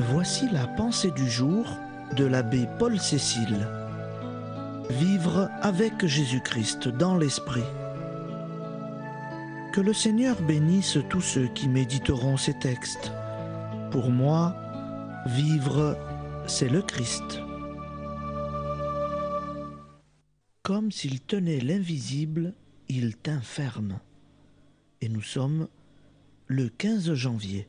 Voici la pensée du jour de l'abbé Paul Cécile. Vivre avec Jésus-Christ dans l'Esprit. Que le Seigneur bénisse tous ceux qui méditeront ces textes. Pour moi, vivre, c'est le Christ. Comme s'il tenait l'invisible, il t'inferme. Et nous sommes le 15 janvier.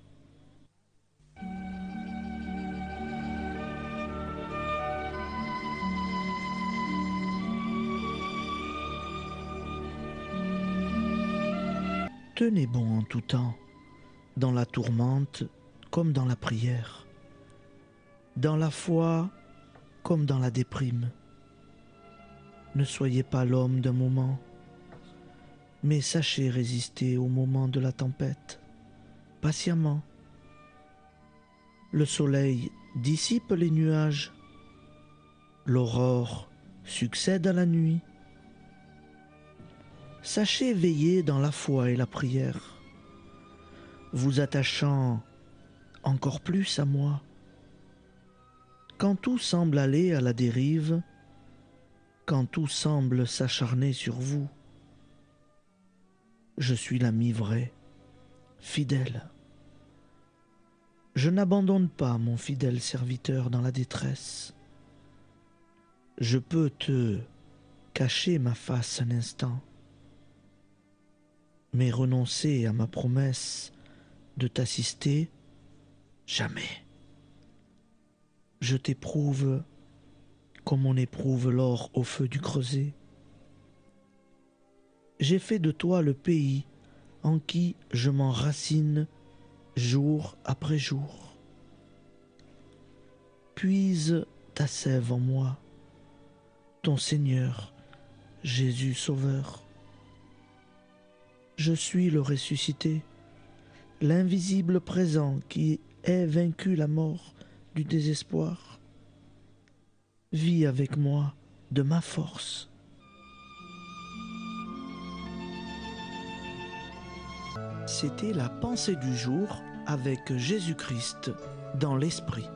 Tenez bon en tout temps, dans la tourmente comme dans la prière, dans la foi comme dans la déprime. Ne soyez pas l'homme d'un moment, mais sachez résister au moment de la tempête, patiemment. Le soleil dissipe les nuages, l'aurore succède à la nuit. Sachez veiller dans la foi et la prière, vous attachant encore plus à moi. Quand tout semble aller à la dérive, quand tout semble s'acharner sur vous, je suis l'ami vrai, fidèle. Je n'abandonne pas mon fidèle serviteur dans la détresse. Je peux te cacher ma face un instant mais renoncer à ma promesse de t'assister, jamais. Je t'éprouve comme on éprouve l'or au feu du creuset. J'ai fait de toi le pays en qui je m'enracine jour après jour. Puise ta sève en moi, ton Seigneur, Jésus Sauveur je suis le ressuscité, l'invisible présent qui ait vaincu la mort du désespoir. Vis avec moi de ma force. C'était la pensée du jour avec Jésus-Christ dans l'esprit.